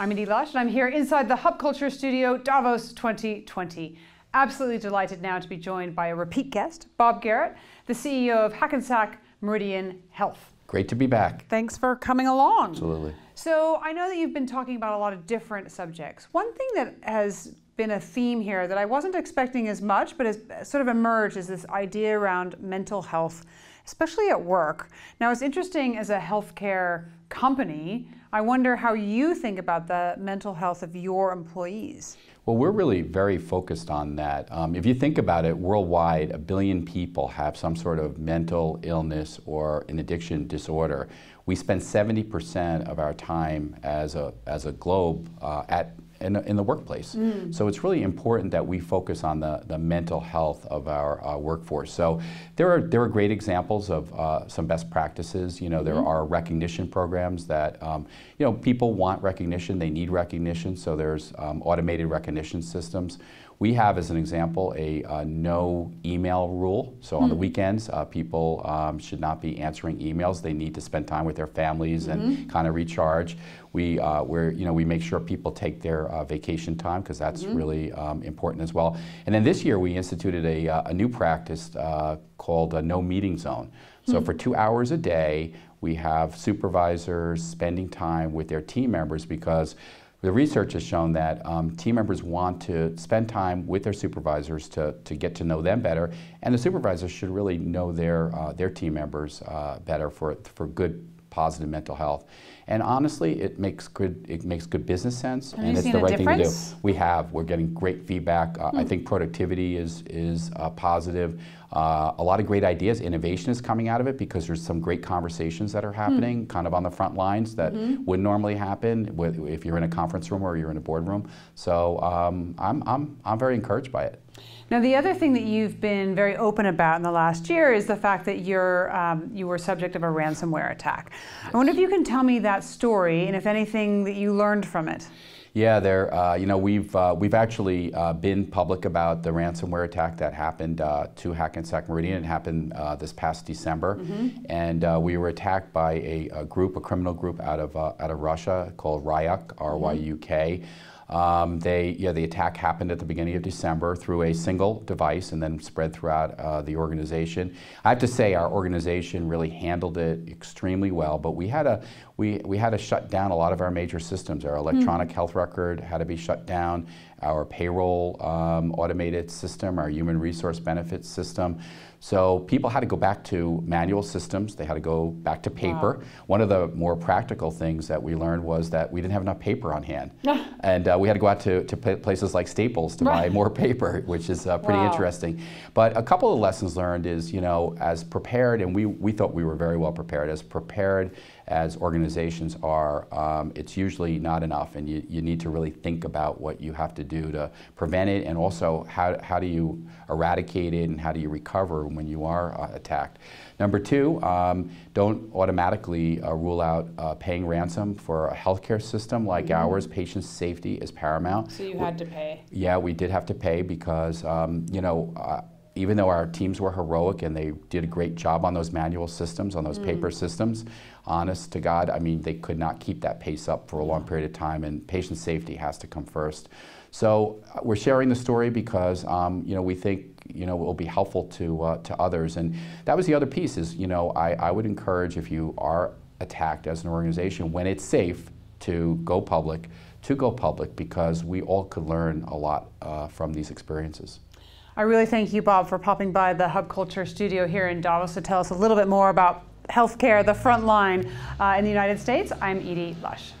I'm Edie Lush, and I'm here inside the Hub Culture Studio, Davos 2020. Absolutely delighted now to be joined by a repeat guest, Bob Garrett, the CEO of Hackensack Meridian Health. Great to be back. Thanks for coming along. Absolutely. So, I know that you've been talking about a lot of different subjects. One thing that has been a theme here that I wasn't expecting as much, but has sort of emerged is this idea around mental health, especially at work. Now, it's interesting as a healthcare company I wonder how you think about the mental health of your employees. Well, we're really very focused on that. Um, if you think about it, worldwide, a billion people have some sort of mental illness or an addiction disorder. We spend 70% of our time as a, as a globe uh, at in, in the workplace. Mm. So it's really important that we focus on the, the mental health of our uh, workforce. So there are, there are great examples of uh, some best practices. You know, there mm. are recognition programs that, um, you know, people want recognition, they need recognition, so there's um, automated recognition systems. We have, as an example, a uh, no email rule. So on the hmm. weekends, uh, people um, should not be answering emails. They need to spend time with their families mm -hmm. and mm-hmm. kind of recharge. We, uh, we're, you know, we make sure people take their uh, vacation time because that's mm -hmm. really um, important as well. And then this year we instituted a, uh, a new practice uh, called a no meeting zone. So mm -hmm. for two hours a day, we have supervisors spending time with their team members because the research has shown that um, team members want to spend time with their supervisors to, to get to know them better, and the supervisors should really know their, uh, their team members uh, better for, for good positive mental health. And honestly, it makes good it makes good business sense, have and it's the right difference? thing to do. We have. We're getting great feedback. Uh, I hmm. think productivity is is uh, positive. Uh, a lot of great ideas. Innovation is coming out of it because there's some great conversations that are hmm. happening, kind of on the front lines that mm -hmm. wouldn't normally happen with, if you're in a conference room or you're in a boardroom. So um, I'm I'm I'm very encouraged by it. Now, the other thing that you've been very open about in the last year is the fact that you're, um, you were subject of a ransomware attack. Yes. I wonder if you can tell me that story and if anything that you learned from it. Yeah, there. Uh, you know, we've uh, we've actually uh, been public about the ransomware attack that happened uh, to Hackensack Meridian. It happened uh, this past December, mm -hmm. and uh, we were attacked by a, a, group, a criminal group out of out of Russia called Ryuk, R-Y-U-K. Mm -hmm. Um, they, yeah, the attack happened at the beginning of December through a single device and then spread throughout uh, the organization. I have to say our organization really handled it extremely well, but we had a we, we had to shut down a lot of our major systems. Our electronic mm. health record had to be shut down, our payroll um, automated system, our human resource benefits system. So people had to go back to manual systems. They had to go back to paper. Wow. One of the more practical things that we learned was that we didn't have enough paper on hand. and uh, we had to go out to, to places like Staples to buy more paper, which is uh, pretty wow. interesting. But a couple of lessons learned is, you know, as prepared, and we, we thought we were very well prepared, as prepared as organizations are, um, it's usually not enough, and you, you need to really think about what you have to do to prevent it, and also how, how do you eradicate it, and how do you recover when you are uh, attacked. Number two, um, don't automatically uh, rule out uh, paying ransom for a healthcare system like mm -hmm. ours. Patient safety is paramount. So you had to pay? Yeah, we did have to pay because, um, you know, uh, even though our teams were heroic and they did a great job on those manual systems, on those mm. paper systems, honest to God, I mean, they could not keep that pace up for a long period of time, and patient safety has to come first. So uh, we're sharing the story because, um, you know, we think, you know, it will be helpful to, uh, to others. And that was the other piece is, you know, I, I would encourage if you are attacked as an organization, when it's safe to go public, to go public because we all could learn a lot uh, from these experiences. I really thank you, Bob, for popping by the Hub Culture studio here in Davos to tell us a little bit more about healthcare, the front line uh, in the United States. I'm Edie Lush.